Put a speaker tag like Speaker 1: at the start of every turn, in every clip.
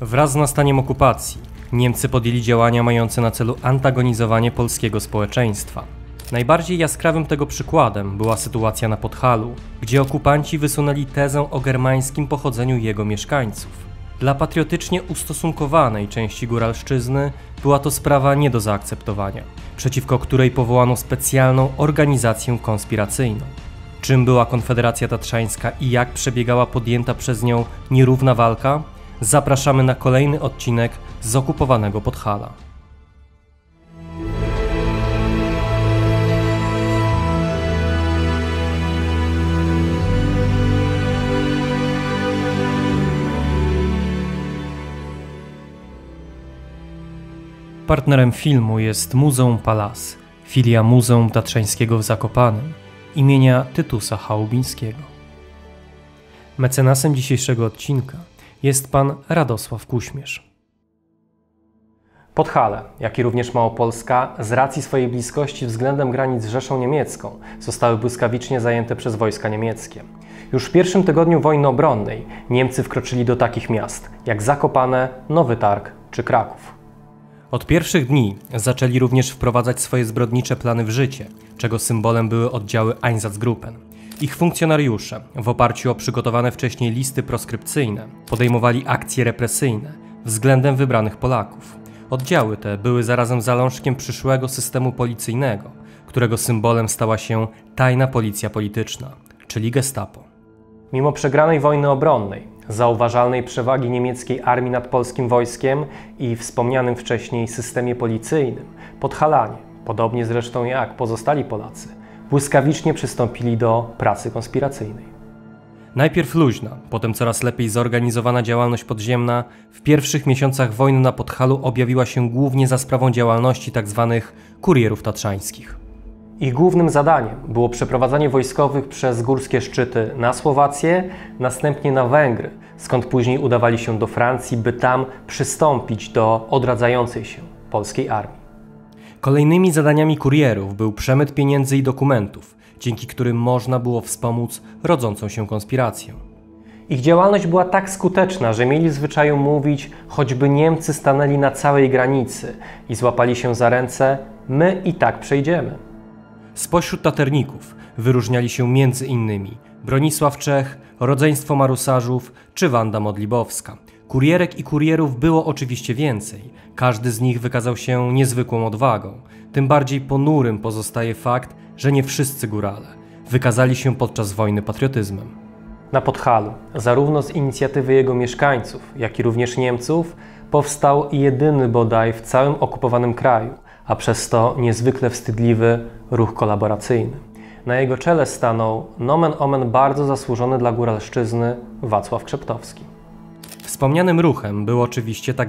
Speaker 1: Wraz z nastaniem okupacji Niemcy podjęli działania mające na celu antagonizowanie polskiego społeczeństwa. Najbardziej jaskrawym tego przykładem była sytuacja na Podhalu, gdzie okupanci wysunęli tezę o germańskim pochodzeniu jego mieszkańców. Dla patriotycznie ustosunkowanej części góralszczyzny była to sprawa nie do zaakceptowania, przeciwko której powołano specjalną organizację konspiracyjną. Czym była Konfederacja Tatrzańska i jak przebiegała podjęta przez nią nierówna walka? Zapraszamy na kolejny odcinek z okupowanego Podhala. Partnerem filmu jest Muzeum Palas, filia Muzeum Tatrzańskiego w Zakopanem imienia Tytusa Chałubińskiego. Mecenasem dzisiejszego odcinka jest pan Radosław Kuśmierz. Podhale, jak i również Małopolska, z racji swojej bliskości względem granic z Rzeszą Niemiecką, zostały błyskawicznie zajęte przez wojska niemieckie. Już w pierwszym tygodniu wojny obronnej Niemcy wkroczyli do takich miast jak Zakopane, Nowy Targ czy Kraków. Od pierwszych dni zaczęli również wprowadzać swoje zbrodnicze plany w życie, czego symbolem były oddziały Einsatzgruppen. Ich funkcjonariusze, w oparciu o przygotowane wcześniej listy proskrypcyjne, podejmowali akcje represyjne względem wybranych Polaków. Oddziały te były zarazem zalążkiem przyszłego systemu policyjnego, którego symbolem stała się tajna policja polityczna, czyli Gestapo. Mimo przegranej wojny obronnej, zauważalnej przewagi niemieckiej armii nad polskim wojskiem i wspomnianym wcześniej systemie policyjnym, Podhalanie, podobnie zresztą jak pozostali Polacy, błyskawicznie przystąpili do pracy konspiracyjnej. Najpierw luźna, potem coraz lepiej zorganizowana działalność podziemna w pierwszych miesiącach wojny na Podhalu objawiła się głównie za sprawą działalności tzw. Tak kurierów tatrzańskich. Ich głównym zadaniem było przeprowadzanie wojskowych przez górskie szczyty na Słowację, następnie na Węgry, skąd później udawali się do Francji, by tam przystąpić do odradzającej się polskiej armii. Kolejnymi zadaniami kurierów był przemyt pieniędzy i dokumentów, dzięki którym można było wspomóc rodzącą się konspirację. Ich działalność była tak skuteczna, że mieli zwyczaju mówić, choćby Niemcy stanęli na całej granicy i złapali się za ręce, my i tak przejdziemy. Spośród taterników wyróżniali się między innymi Bronisław Czech, rodzeństwo Marusarzów czy Wanda Modlibowska. Kurierek i kurierów było oczywiście więcej. Każdy z nich wykazał się niezwykłą odwagą. Tym bardziej ponurym pozostaje fakt, że nie wszyscy górale wykazali się podczas wojny patriotyzmem. Na Podhalu, zarówno z inicjatywy jego mieszkańców, jak i również Niemców, powstał jedyny bodaj w całym okupowanym kraju, a przez to niezwykle wstydliwy ruch kolaboracyjny. Na jego czele stanął nomen omen bardzo zasłużony dla góralszczyzny Wacław Krzeptowski. Wspomnianym ruchem był oczywiście. Tak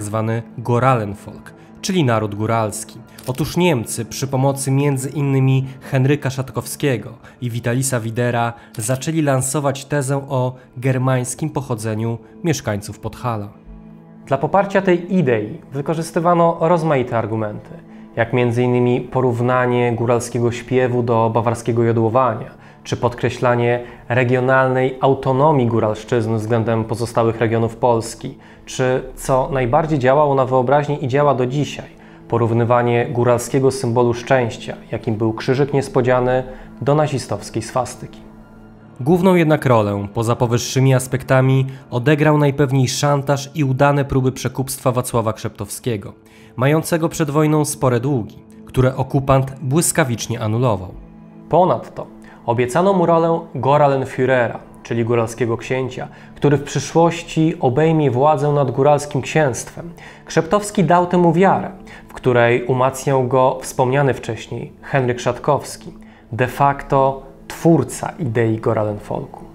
Speaker 1: Goralenfolk, czyli naród góralski. Otóż Niemcy przy pomocy m.in. Henryka Szatkowskiego i Witalisa Widera zaczęli lansować tezę o germańskim pochodzeniu mieszkańców Podhala. Dla poparcia tej idei wykorzystywano rozmaite argumenty – jak m.in. porównanie góralskiego śpiewu do bawarskiego jodłowania, czy podkreślanie regionalnej autonomii góralszczyzny względem pozostałych regionów Polski, czy co najbardziej działało na wyobraźni i działa do dzisiaj, porównywanie góralskiego symbolu szczęścia, jakim był krzyżyk niespodziany, do nazistowskiej swastyki. Główną jednak rolę, poza powyższymi aspektami, odegrał najpewniej szantaż i udane próby przekupstwa Wacława Krzeptowskiego, mającego przed wojną spore długi, które okupant błyskawicznie anulował. Ponadto obiecano mu rolę Goralenführera, czyli góralskiego księcia, który w przyszłości obejmie władzę nad góralskim księstwem. Krzeptowski dał temu wiarę, w której umacniał go wspomniany wcześniej Henryk Szatkowski, de facto twórca idei Goralenfolku.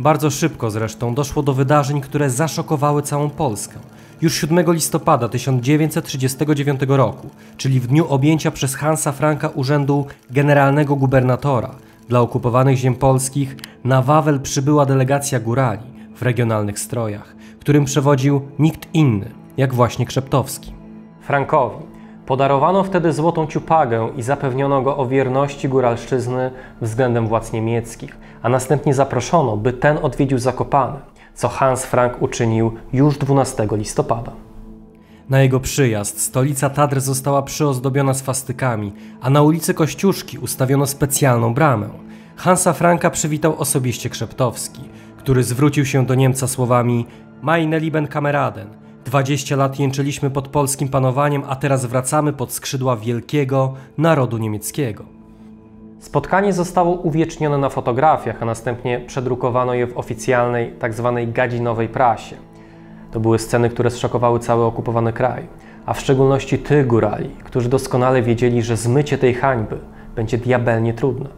Speaker 1: Bardzo szybko zresztą doszło do wydarzeń, które zaszokowały całą Polskę. Już 7 listopada 1939 roku, czyli w dniu objęcia przez Hansa Franka urzędu generalnego gubernatora dla okupowanych ziem polskich, na Wawel przybyła delegacja górali w regionalnych strojach, którym przewodził nikt inny, jak właśnie Krzeptowski. Frankowi Podarowano wtedy złotą ciupagę i zapewniono go o wierności góralszczyzny względem władz niemieckich, a następnie zaproszono, by ten odwiedził Zakopane,
Speaker 2: co Hans Frank uczynił już 12 listopada.
Speaker 1: Na jego przyjazd stolica Tadr została przyozdobiona swastykami, a na ulicy Kościuszki ustawiono specjalną bramę. Hansa Franka przywitał osobiście Krzeptowski, który zwrócił się do Niemca słowami Meine lieben Kameraden, 20 lat jęczyliśmy pod polskim panowaniem, a teraz wracamy pod skrzydła wielkiego narodu niemieckiego.
Speaker 2: Spotkanie zostało uwiecznione na fotografiach, a następnie przedrukowano je w oficjalnej tzw. Tak gadzinowej prasie. To były sceny, które zszokowały cały okupowany kraj, a w szczególności tych górali, którzy doskonale wiedzieli, że zmycie tej hańby będzie diabelnie trudne.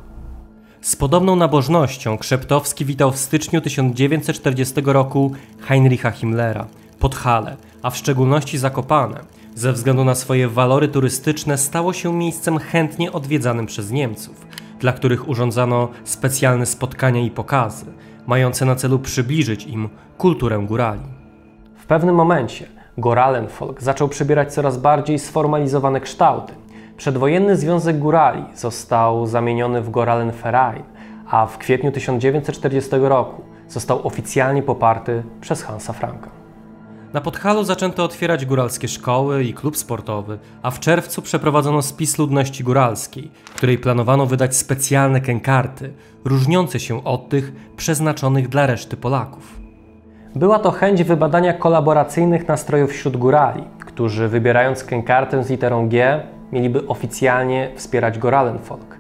Speaker 1: Z podobną nabożnością Krzeptowski witał w styczniu 1940 roku Heinricha Himmlera, Podhale, a w szczególności Zakopane, ze względu na swoje walory turystyczne stało się miejscem chętnie odwiedzanym przez Niemców, dla których urządzano specjalne spotkania i pokazy, mające na celu przybliżyć im kulturę górali.
Speaker 2: Pewnym momencie Goralenfolk zaczął przybierać coraz bardziej sformalizowane kształty. Przedwojenny Związek Górali został zamieniony w Goralenverein, a w kwietniu 1940 roku został oficjalnie poparty przez Hansa Franka.
Speaker 1: Na Podhalu zaczęto otwierać góralskie szkoły i klub sportowy, a w czerwcu przeprowadzono spis ludności góralskiej, której planowano wydać specjalne kękarty, różniące się od tych przeznaczonych dla reszty Polaków.
Speaker 2: Była to chęć wybadania kolaboracyjnych nastrojów wśród górali, którzy wybierając kękartę z literą G mieliby oficjalnie wspierać Goralenfolk.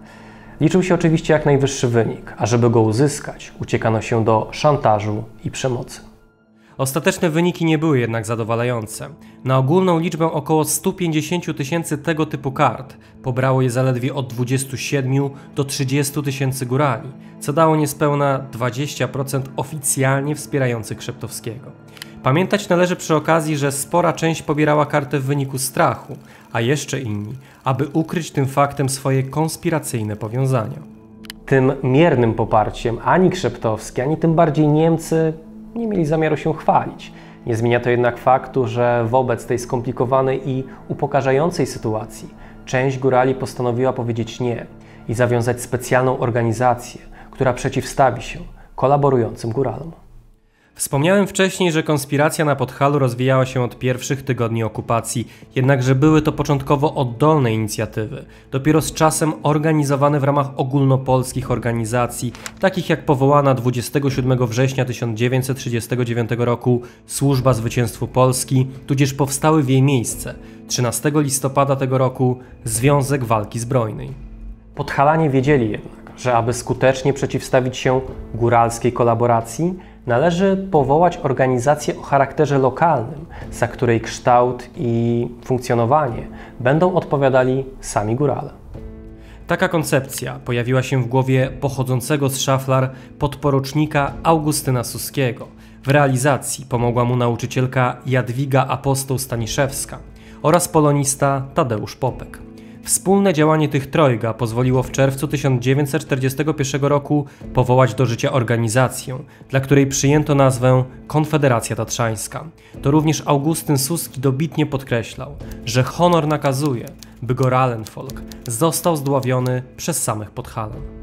Speaker 2: Liczył się oczywiście jak najwyższy wynik, a żeby go uzyskać, uciekano się do szantażu i przemocy.
Speaker 1: Ostateczne wyniki nie były jednak zadowalające. Na ogólną liczbę około 150 tysięcy tego typu kart pobrało je zaledwie od 27 do 30 tysięcy górali, co dało niespełna 20% oficjalnie wspierających Krzeptowskiego. Pamiętać należy przy okazji, że spora część pobierała kartę w wyniku strachu, a jeszcze inni, aby ukryć tym faktem swoje konspiracyjne powiązania.
Speaker 2: Tym miernym poparciem ani Krzeptowski, ani tym bardziej Niemcy nie mieli zamiaru się chwalić. Nie zmienia to jednak faktu, że wobec tej skomplikowanej i upokarzającej sytuacji część górali postanowiła powiedzieć nie i zawiązać specjalną organizację, która przeciwstawi się kolaborującym góralom.
Speaker 1: Wspomniałem wcześniej, że konspiracja na Podhalu rozwijała się od pierwszych tygodni okupacji, jednakże były to początkowo oddolne inicjatywy, dopiero z czasem organizowane w ramach ogólnopolskich organizacji, takich jak powołana 27 września 1939 roku Służba Zwycięstwu Polski, tudzież powstały w jej miejsce. 13 listopada tego roku Związek Walki Zbrojnej.
Speaker 2: Podhalanie wiedzieli jednak, że aby skutecznie przeciwstawić się góralskiej kolaboracji, należy powołać organizację o charakterze lokalnym, za której kształt i funkcjonowanie będą odpowiadali sami górale.
Speaker 1: Taka koncepcja pojawiła się w głowie pochodzącego z szaflar podporucznika Augustyna Suskiego. W realizacji pomogła mu nauczycielka Jadwiga Apostoł Staniszewska oraz polonista Tadeusz Popek. Wspólne działanie tych trojga pozwoliło w czerwcu 1941 roku powołać do życia organizację, dla której przyjęto nazwę Konfederacja Tatrzańska. To również Augustyn Suski dobitnie podkreślał, że honor nakazuje, by Goralenfolk został zdławiony przez samych Podhalan.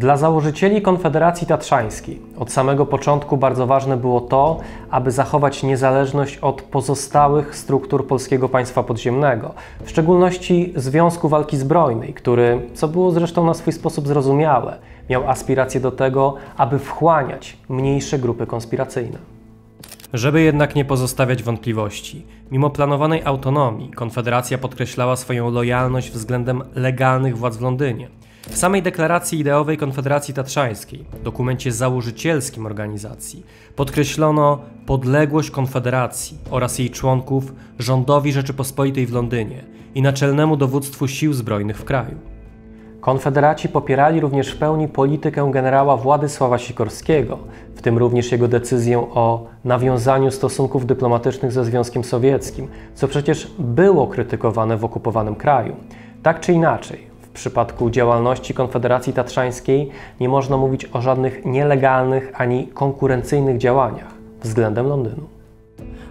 Speaker 2: Dla założycieli Konfederacji Tatrzańskiej od samego początku bardzo ważne było to, aby zachować niezależność od pozostałych struktur polskiego państwa podziemnego, w szczególności Związku Walki Zbrojnej, który, co było zresztą na swój sposób zrozumiałe, miał aspiracje do tego, aby wchłaniać mniejsze grupy konspiracyjne.
Speaker 1: Żeby jednak nie pozostawiać wątpliwości, mimo planowanej autonomii, Konfederacja podkreślała swoją lojalność względem legalnych władz w Londynie – w samej deklaracji ideowej Konfederacji Tatrzańskiej, dokumencie założycielskim organizacji, podkreślono podległość Konfederacji oraz jej członków rządowi Rzeczypospolitej w Londynie i naczelnemu dowództwu sił zbrojnych w kraju.
Speaker 2: Konfederaci popierali również w pełni politykę generała Władysława Sikorskiego, w tym również jego decyzję o nawiązaniu stosunków dyplomatycznych ze Związkiem Sowieckim, co przecież było krytykowane w okupowanym kraju. Tak czy inaczej, w przypadku działalności Konfederacji Tatrzańskiej nie można mówić o żadnych nielegalnych ani konkurencyjnych działaniach względem Londynu.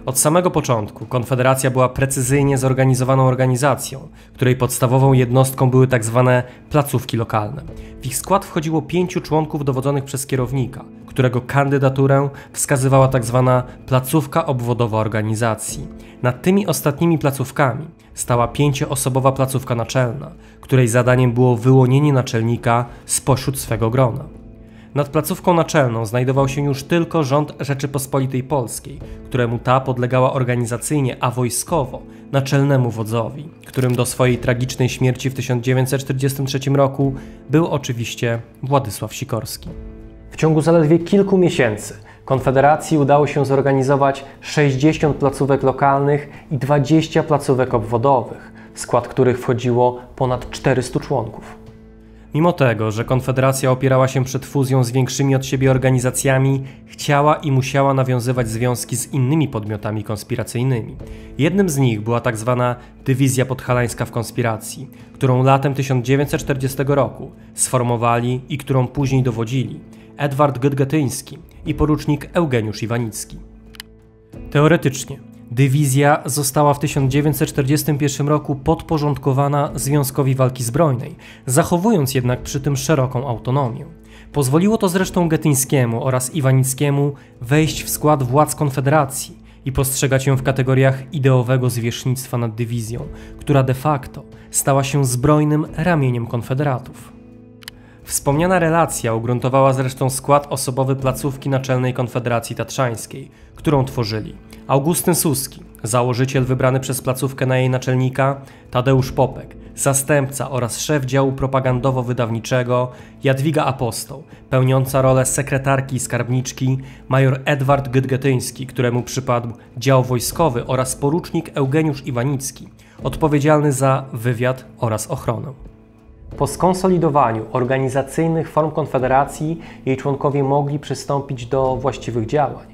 Speaker 1: Od samego początku Konfederacja była precyzyjnie zorganizowaną organizacją, której podstawową jednostką były. Tak placówki lokalne. W ich skład wchodziło pięciu członków dowodzonych przez kierownika, którego kandydaturę wskazywała. Tak placówka obwodowa organizacji. Nad tymi ostatnimi placówkami stała pięcioosobowa placówka naczelna, której zadaniem było wyłonienie naczelnika spośród swego grona. Nad placówką naczelną znajdował się już tylko rząd Rzeczypospolitej Polskiej, któremu ta podlegała organizacyjnie, a wojskowo naczelnemu wodzowi, którym do swojej tragicznej śmierci w 1943 roku był oczywiście Władysław Sikorski.
Speaker 3: W ciągu zaledwie kilku miesięcy Konfederacji udało się zorganizować 60 placówek lokalnych i 20 placówek obwodowych, w skład których wchodziło ponad 400 członków.
Speaker 1: Mimo tego, że Konfederacja opierała się przed fuzją z większymi od siebie organizacjami, chciała i musiała nawiązywać związki z innymi podmiotami konspiracyjnymi. Jednym z nich była tak zwana Dywizja Podhalańska w konspiracji, którą latem 1940 roku sformowali i którą później dowodzili Edward Gydgetyński i porucznik Eugeniusz Iwanicki. Teoretycznie Dywizja została w 1941 roku podporządkowana Związkowi Walki Zbrojnej, zachowując jednak przy tym szeroką autonomię. Pozwoliło to zresztą Getyńskiemu oraz Iwanickiemu wejść w skład władz Konfederacji i postrzegać ją w kategoriach ideowego zwierzchnictwa nad dywizją, która de facto stała się zbrojnym ramieniem konfederatów. Wspomniana relacja ugruntowała zresztą skład osobowy placówki Naczelnej Konfederacji Tatrzańskiej, którą tworzyli Augustyn Suski, założyciel wybrany przez placówkę na jej naczelnika, Tadeusz Popek, zastępca oraz szef działu propagandowo-wydawniczego, Jadwiga Apostoł, pełniąca rolę sekretarki i skarbniczki, major Edward Gydgetyński, któremu przypadł dział wojskowy oraz porucznik Eugeniusz Iwanicki, odpowiedzialny za wywiad oraz ochronę.
Speaker 3: Po skonsolidowaniu organizacyjnych form Konfederacji jej członkowie mogli przystąpić do właściwych działań,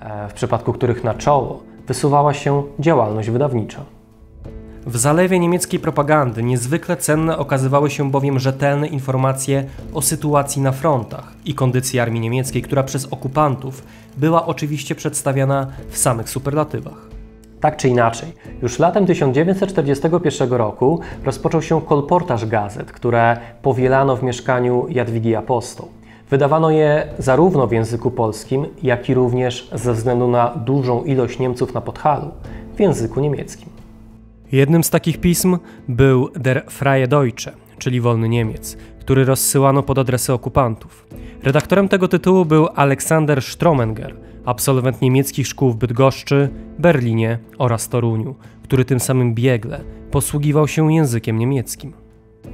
Speaker 3: e, w przypadku których na czoło wysuwała się działalność wydawnicza.
Speaker 1: W zalewie niemieckiej propagandy niezwykle cenne okazywały się bowiem rzetelne informacje o sytuacji na frontach i kondycji armii niemieckiej, która przez okupantów była oczywiście przedstawiana w samych superlatywach.
Speaker 3: Tak czy inaczej, już latem 1941 roku rozpoczął się kolportaż gazet, które powielano w mieszkaniu Jadwigi Apostoł. Wydawano je zarówno w języku polskim, jak i również ze względu na dużą ilość Niemców na Podhalu w języku niemieckim.
Speaker 1: Jednym z takich pism był Der Freie Deutsche, czyli Wolny Niemiec, który rozsyłano pod adresy okupantów. Redaktorem tego tytułu był Aleksander Stromenger – absolwent niemieckich szkół w Bydgoszczy, Berlinie oraz Toruniu, który tym samym biegle posługiwał się językiem niemieckim.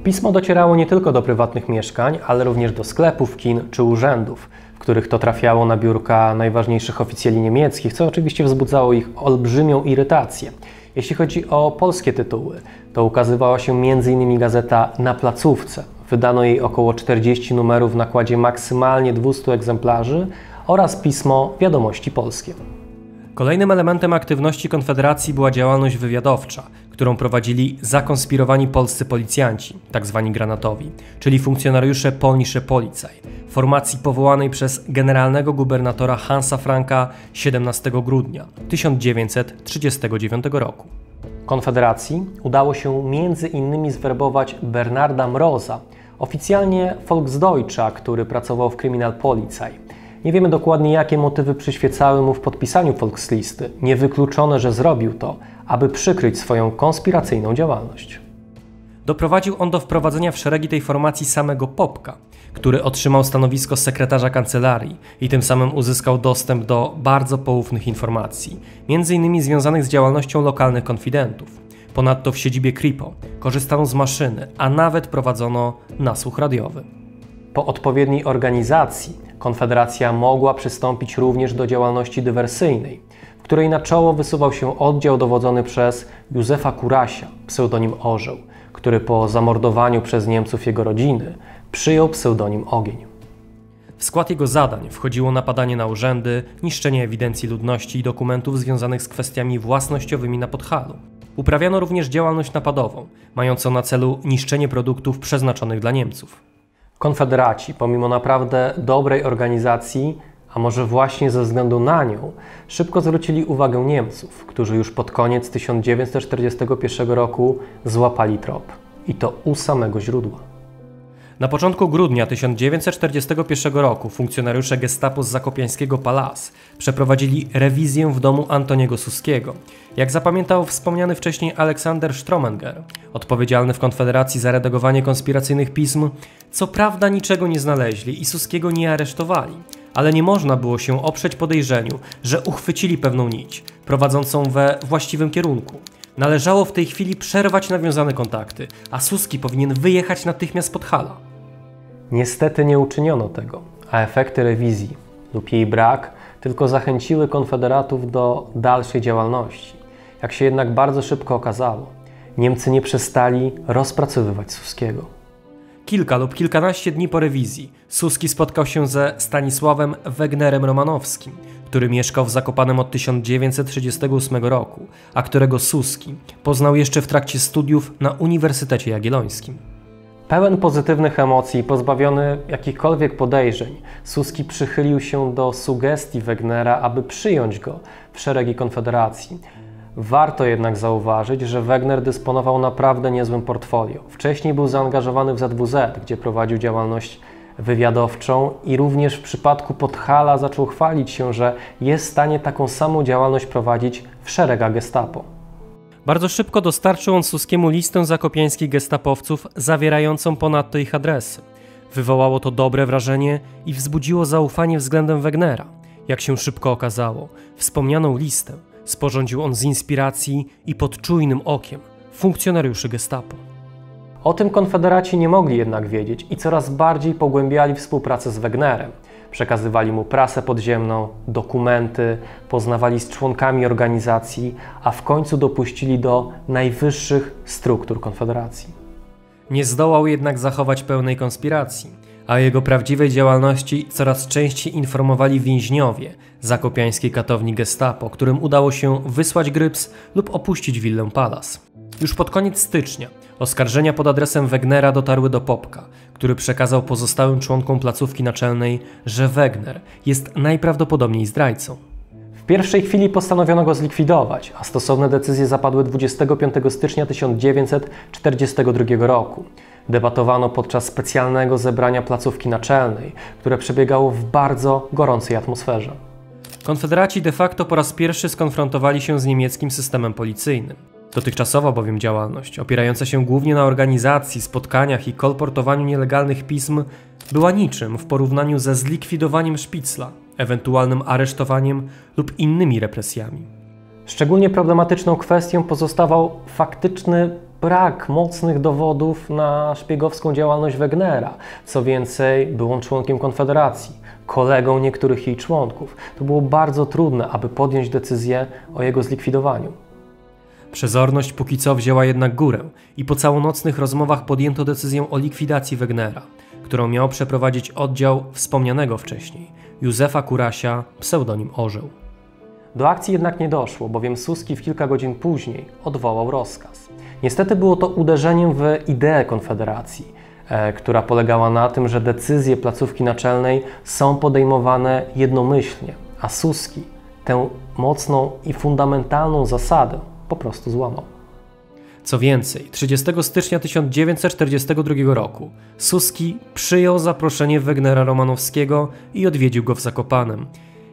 Speaker 3: Pismo docierało nie tylko do prywatnych mieszkań, ale również do sklepów, kin czy urzędów, w których to trafiało na biurka najważniejszych oficjeli niemieckich, co oczywiście wzbudzało ich olbrzymią irytację. Jeśli chodzi o polskie tytuły, to ukazywała się m.in. gazeta Na placówce. Wydano jej około 40 numerów w nakładzie maksymalnie 200 egzemplarzy, oraz pismo Wiadomości Polskie.
Speaker 1: Kolejnym elementem aktywności Konfederacji była działalność wywiadowcza, którą prowadzili zakonspirowani polscy policjanci, tzw. Tak granatowi, czyli funkcjonariusze Polnische Polizei, formacji powołanej przez generalnego gubernatora Hansa Franka 17 grudnia 1939 roku.
Speaker 3: Konfederacji udało się między innymi zwerbować Bernarda Mroza, oficjalnie Volksdeutscha, który pracował w Kriminalpolizei nie wiemy dokładnie, jakie motywy przyświecały mu w podpisaniu Volkslisty. Niewykluczone, że zrobił to, aby przykryć swoją konspiracyjną działalność.
Speaker 1: Doprowadził on do wprowadzenia w szeregi tej formacji samego Popka, który otrzymał stanowisko sekretarza kancelarii i tym samym uzyskał dostęp do bardzo poufnych informacji, m.in. związanych z działalnością lokalnych konfidentów. Ponadto w siedzibie Kripo korzystano z maszyny, a nawet prowadzono nasłuch radiowy.
Speaker 3: Po odpowiedniej organizacji Konfederacja mogła przystąpić również do działalności dywersyjnej, w której na czoło wysuwał się oddział dowodzony przez Józefa Kurasia, pseudonim Orzeł, który po zamordowaniu przez Niemców jego rodziny przyjął pseudonim Ogień.
Speaker 1: W skład jego zadań wchodziło napadanie na urzędy, niszczenie ewidencji ludności i dokumentów związanych z kwestiami własnościowymi na Podhalu. Uprawiano również działalność napadową, mającą na celu niszczenie produktów przeznaczonych dla Niemców.
Speaker 3: Konfederaci, pomimo naprawdę dobrej organizacji, a może właśnie ze względu na nią, szybko zwrócili uwagę Niemców, którzy już pod koniec 1941 roku złapali trop. I to u samego źródła.
Speaker 4: Na początku grudnia 1941 roku funkcjonariusze gestapo z Zakopiańskiego Palas przeprowadzili rewizję w domu Antoniego Suskiego. Jak zapamiętał wspomniany wcześniej Aleksander Stromenger, odpowiedzialny w Konfederacji za redagowanie konspiracyjnych pism, co prawda niczego nie znaleźli i Suskiego nie aresztowali, ale nie można było się oprzeć podejrzeniu, że uchwycili pewną nić, prowadzącą we właściwym kierunku. Należało w tej chwili przerwać nawiązane kontakty, a Suski powinien wyjechać natychmiast pod Hala.
Speaker 1: Niestety nie uczyniono tego, a efekty rewizji lub jej brak tylko zachęciły konfederatów do dalszej działalności. Jak się jednak bardzo szybko okazało, Niemcy nie przestali rozpracowywać Suskiego.
Speaker 4: Kilka lub kilkanaście dni po rewizji Suski spotkał się ze Stanisławem Wegnerem Romanowskim, który mieszkał w Zakopanem od 1938 roku, a którego Suski poznał jeszcze w trakcie studiów na Uniwersytecie Jagiellońskim.
Speaker 1: Pełen pozytywnych emocji, pozbawiony jakichkolwiek podejrzeń, Suski przychylił się do sugestii Wegnera, aby przyjąć go w szeregi Konfederacji. Warto jednak zauważyć, że Wegner dysponował naprawdę niezłym portfolio. Wcześniej był zaangażowany w ZWZ, gdzie prowadził działalność wywiadowczą i również w przypadku Podhala zaczął chwalić się, że jest w stanie taką samą działalność prowadzić w szeregach gestapo.
Speaker 4: Bardzo szybko dostarczył on Suskiemu listę zakopiańskich gestapowców, zawierającą ponadto ich adresy. Wywołało to dobre wrażenie i wzbudziło zaufanie względem Wegnera. Jak się szybko okazało, wspomnianą listę sporządził on z inspiracji i pod czujnym okiem funkcjonariuszy gestapo.
Speaker 1: O tym konfederaci nie mogli jednak wiedzieć i coraz bardziej pogłębiali współpracę z Wegnerem. Przekazywali mu prasę podziemną, dokumenty, poznawali z członkami organizacji, a w końcu dopuścili do najwyższych struktur Konfederacji.
Speaker 4: Nie zdołał jednak zachować pełnej konspiracji, a o jego prawdziwej działalności coraz częściej informowali więźniowie zakopiańskiej katowni Gestapo, którym udało się wysłać Gryps lub opuścić willę Palas. Już pod koniec stycznia oskarżenia pod adresem Wegnera dotarły do Popka, który przekazał pozostałym członkom placówki naczelnej, że Wegner jest najprawdopodobniej zdrajcą.
Speaker 1: W pierwszej chwili postanowiono go zlikwidować, a stosowne decyzje zapadły 25 stycznia 1942 roku. Debatowano podczas specjalnego zebrania placówki naczelnej, które przebiegało w bardzo gorącej atmosferze.
Speaker 4: Konfederaci de facto po raz pierwszy skonfrontowali się z niemieckim systemem policyjnym. Dotychczasowa bowiem działalność, opierająca się głównie na organizacji, spotkaniach i kolportowaniu nielegalnych pism, była niczym w porównaniu ze zlikwidowaniem Szpicla, ewentualnym aresztowaniem lub innymi represjami.
Speaker 1: Szczególnie problematyczną kwestią pozostawał faktyczny brak mocnych dowodów na szpiegowską działalność Wegnera. Co więcej, był on członkiem Konfederacji, kolegą niektórych jej członków. To było bardzo trudne, aby podjąć decyzję o jego zlikwidowaniu.
Speaker 4: Przezorność póki co wzięła jednak górę i po całonocnych rozmowach podjęto decyzję o likwidacji Wegnera, którą miał przeprowadzić oddział wspomnianego wcześniej Józefa Kurasia, pseudonim Orzeł.
Speaker 1: Do akcji jednak nie doszło, bowiem Suski w kilka godzin później odwołał rozkaz. Niestety było to uderzeniem w ideę Konfederacji, e, która polegała na tym, że decyzje placówki naczelnej są podejmowane jednomyślnie, a Suski tę mocną i fundamentalną zasadę po prostu złamał.
Speaker 4: Co więcej, 30 stycznia 1942 roku Suski przyjął zaproszenie Wegnera Romanowskiego i odwiedził go w Zakopanem.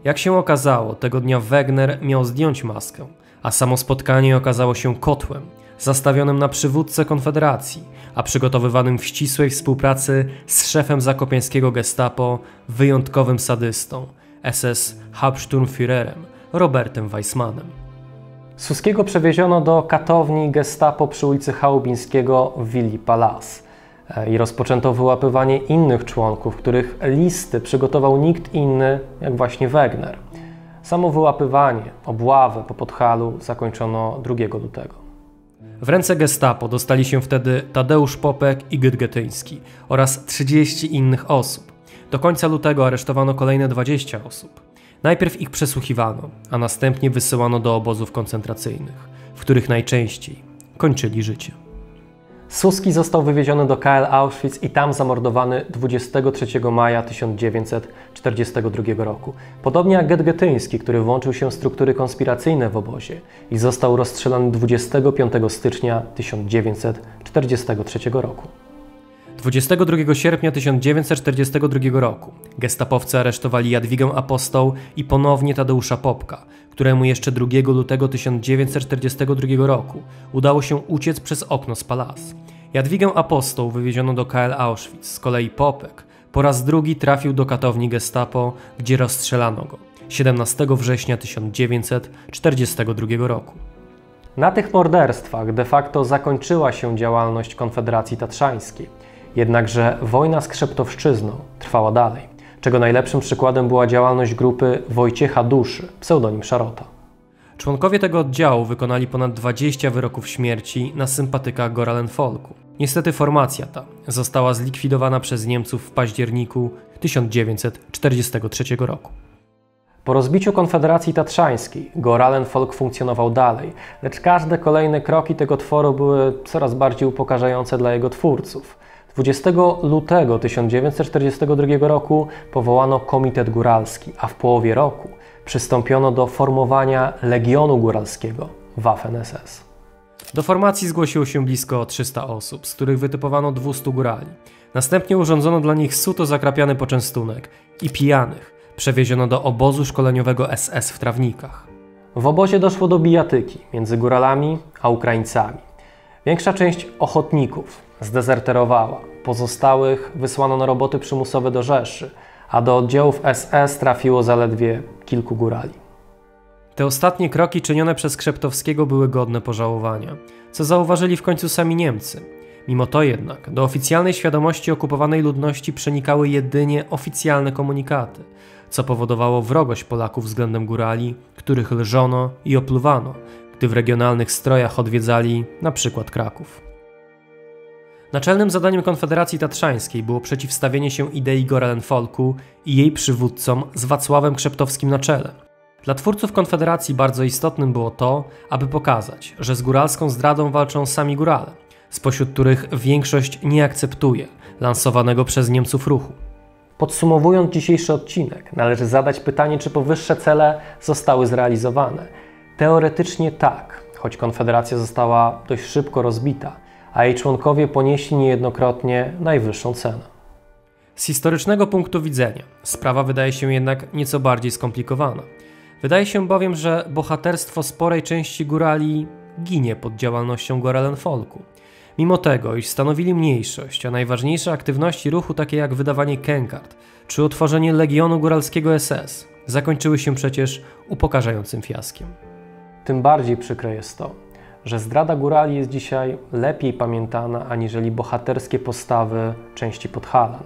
Speaker 4: Jak się okazało, tego dnia Wegner miał zdjąć maskę, a samo spotkanie okazało się kotłem, zastawionym na przywódcę Konfederacji, a przygotowywanym w ścisłej współpracy z szefem zakopiańskiego gestapo, wyjątkowym sadystą, SS Hauptsturmführerem Robertem Weissmanem.
Speaker 1: Suskiego przewieziono do katowni gestapo przy ulicy Chałubińskiego w Willi Palace i rozpoczęto wyłapywanie innych członków, których listy przygotował nikt inny jak właśnie Wegner. Samo wyłapywanie, obławę po Podhalu zakończono 2 lutego.
Speaker 4: W ręce gestapo dostali się wtedy Tadeusz Popek i Gydgetyński oraz 30 innych osób. Do końca lutego aresztowano kolejne 20 osób. Najpierw ich przesłuchiwano, a następnie wysyłano do obozów koncentracyjnych, w których najczęściej kończyli życie.
Speaker 1: Suski został wywieziony do KL Auschwitz i tam zamordowany 23 maja 1942 roku. Podobnie jak Gedgetyński, który włączył się w struktury konspiracyjne w obozie i został rozstrzelany 25 stycznia 1943 roku. 22 sierpnia 1942 roku gestapowcy aresztowali Jadwigę Apostoł i ponownie Tadeusza Popka, któremu jeszcze 2 lutego 1942 roku udało się uciec przez okno z Palas. Jadwigę Apostoł wywieziono do KL Auschwitz, z kolei Popek po raz drugi trafił do katowni gestapo, gdzie rozstrzelano go 17 września 1942 roku.
Speaker 5: Na tych morderstwach de facto zakończyła się działalność Konfederacji Tatrzańskiej. Jednakże wojna z Krzeptowszczyzną trwała dalej, czego najlepszym przykładem była działalność grupy Wojciecha Duszy, pseudonim Szarota.
Speaker 1: Członkowie tego oddziału wykonali ponad 20 wyroków śmierci na sympatykach Goralen-Folku. Niestety formacja ta została zlikwidowana przez Niemców w październiku 1943 roku.
Speaker 5: Po rozbiciu Konfederacji Tatrzańskiej Goralen Folk funkcjonował dalej, lecz każde kolejne kroki tego tworu były coraz bardziej upokarzające dla jego twórców. 20 lutego 1942 roku powołano Komitet Góralski, a w połowie roku przystąpiono do formowania Legionu Góralskiego Waffen-SS.
Speaker 1: Do formacji zgłosiło się blisko 300 osób, z których wytypowano 200 górali. Następnie urządzono dla nich suto zakrapiany poczęstunek i pijanych przewieziono do obozu szkoleniowego SS w Trawnikach.
Speaker 5: W obozie doszło do bijatyki między góralami a Ukraińcami. Większa część ochotników zdezerterowała, pozostałych wysłano na roboty przymusowe do Rzeszy, a do oddziałów SS trafiło zaledwie kilku górali.
Speaker 1: Te ostatnie kroki czynione przez Krzeptowskiego były godne pożałowania, co zauważyli w końcu sami Niemcy. Mimo to jednak do oficjalnej świadomości okupowanej ludności przenikały jedynie oficjalne komunikaty, co powodowało wrogość Polaków względem górali, których lżono i opluwano, gdy w regionalnych strojach odwiedzali na przykład Kraków. Naczelnym zadaniem Konfederacji Tatrzańskiej było przeciwstawienie się idei Gorelenfolku i jej przywódcom z Wacławem Krzeptowskim na czele. Dla twórców Konfederacji bardzo istotnym było to, aby pokazać, że z góralską zdradą walczą sami górale, spośród których większość nie akceptuje lansowanego przez Niemców ruchu.
Speaker 5: Podsumowując dzisiejszy odcinek, należy zadać pytanie, czy powyższe cele zostały zrealizowane. Teoretycznie tak, choć Konfederacja została dość szybko rozbita, a jej członkowie ponieśli niejednokrotnie najwyższą cenę.
Speaker 1: Z historycznego punktu widzenia sprawa wydaje się jednak nieco bardziej skomplikowana. Wydaje się bowiem, że bohaterstwo sporej części górali ginie pod działalnością Goralenfolku. Mimo tego, iż stanowili mniejszość, a najważniejsze aktywności ruchu takie jak wydawanie kękart czy utworzenie Legionu Góralskiego SS zakończyły się przecież upokarzającym fiaskiem.
Speaker 5: Tym bardziej przykre jest to, że zdrada górali jest dzisiaj lepiej pamiętana aniżeli bohaterskie postawy części Podhalan.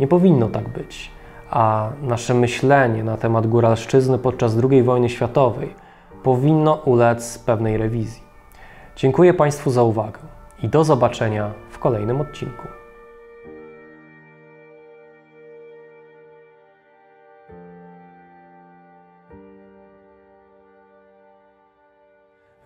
Speaker 5: Nie powinno tak być, a nasze myślenie na temat góralszczyzny podczas II wojny światowej powinno ulec pewnej rewizji. Dziękuję Państwu za uwagę i do zobaczenia w kolejnym odcinku.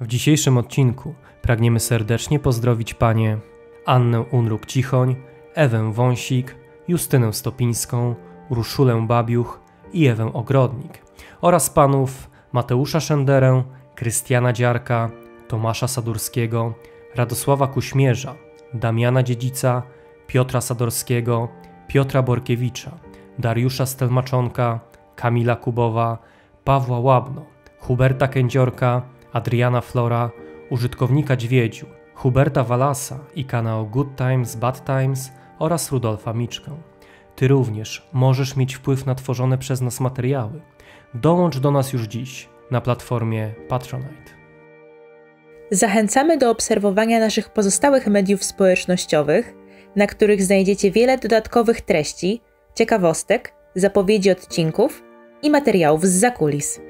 Speaker 1: W dzisiejszym odcinku pragniemy serdecznie pozdrowić panie Annę Unruk-Cichoń, Ewę Wąsik, Justynę Stopińską, Urszulę Babiuch i Ewę Ogrodnik oraz panów Mateusza Szenderę, Krystiana Dziarka, Tomasza Sadurskiego, Radosława Kuśmierza, Damiana Dziedzica, Piotra Sadorskiego, Piotra Borkiewicza, Dariusza Stelmaczonka, Kamila Kubowa, Pawła Łabno, Huberta Kędziorka, Adriana Flora, użytkownika Dźwiedziu, Huberta Walasa i kanał Good Times, Bad Times oraz Rudolfa Miczkę. Ty również możesz mieć wpływ na tworzone przez nas materiały. Dołącz do nas już dziś na platformie Patronite.
Speaker 6: Zachęcamy do obserwowania naszych pozostałych mediów społecznościowych, na których znajdziecie wiele dodatkowych treści, ciekawostek, zapowiedzi odcinków i materiałów z zakulis.